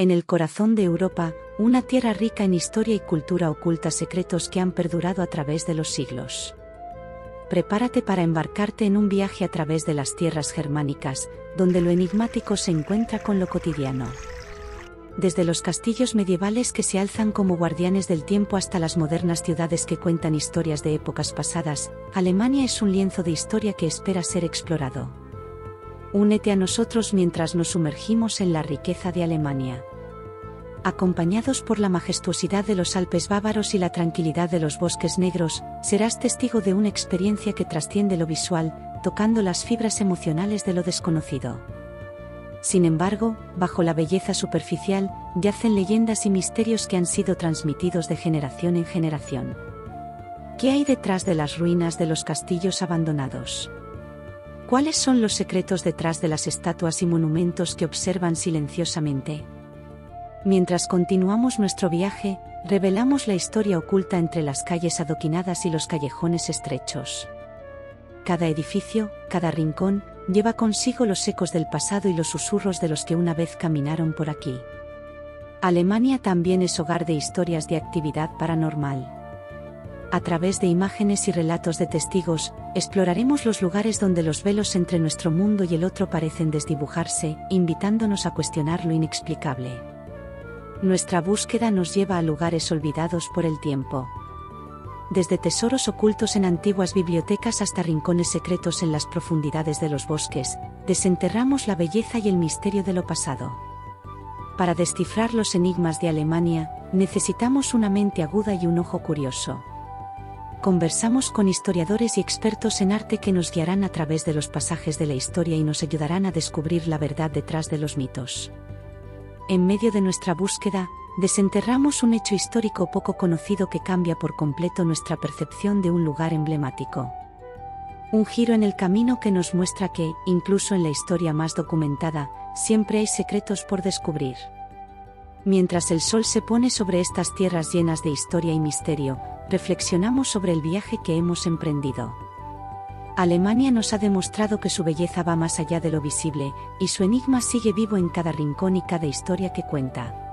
En el corazón de Europa, una tierra rica en historia y cultura oculta secretos que han perdurado a través de los siglos. Prepárate para embarcarte en un viaje a través de las tierras germánicas, donde lo enigmático se encuentra con lo cotidiano. Desde los castillos medievales que se alzan como guardianes del tiempo hasta las modernas ciudades que cuentan historias de épocas pasadas, Alemania es un lienzo de historia que espera ser explorado. Únete a nosotros mientras nos sumergimos en la riqueza de Alemania. Acompañados por la majestuosidad de los Alpes bávaros y la tranquilidad de los bosques negros, serás testigo de una experiencia que trasciende lo visual, tocando las fibras emocionales de lo desconocido. Sin embargo, bajo la belleza superficial, yacen leyendas y misterios que han sido transmitidos de generación en generación. ¿Qué hay detrás de las ruinas de los castillos abandonados? ¿Cuáles son los secretos detrás de las estatuas y monumentos que observan silenciosamente? Mientras continuamos nuestro viaje, revelamos la historia oculta entre las calles adoquinadas y los callejones estrechos. Cada edificio, cada rincón, lleva consigo los ecos del pasado y los susurros de los que una vez caminaron por aquí. Alemania también es hogar de historias de actividad paranormal. A través de imágenes y relatos de testigos, exploraremos los lugares donde los velos entre nuestro mundo y el otro parecen desdibujarse, invitándonos a cuestionar lo inexplicable. Nuestra búsqueda nos lleva a lugares olvidados por el tiempo desde tesoros ocultos en antiguas bibliotecas hasta rincones secretos en las profundidades de los bosques, desenterramos la belleza y el misterio de lo pasado. Para descifrar los enigmas de Alemania, necesitamos una mente aguda y un ojo curioso. Conversamos con historiadores y expertos en arte que nos guiarán a través de los pasajes de la historia y nos ayudarán a descubrir la verdad detrás de los mitos. En medio de nuestra búsqueda, desenterramos un hecho histórico poco conocido que cambia por completo nuestra percepción de un lugar emblemático. Un giro en el camino que nos muestra que, incluso en la historia más documentada, siempre hay secretos por descubrir. Mientras el sol se pone sobre estas tierras llenas de historia y misterio, reflexionamos sobre el viaje que hemos emprendido. Alemania nos ha demostrado que su belleza va más allá de lo visible, y su enigma sigue vivo en cada rincón y cada historia que cuenta.